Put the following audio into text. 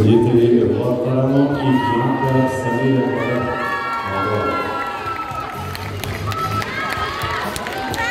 Водители Влад Таранов и Янка Самира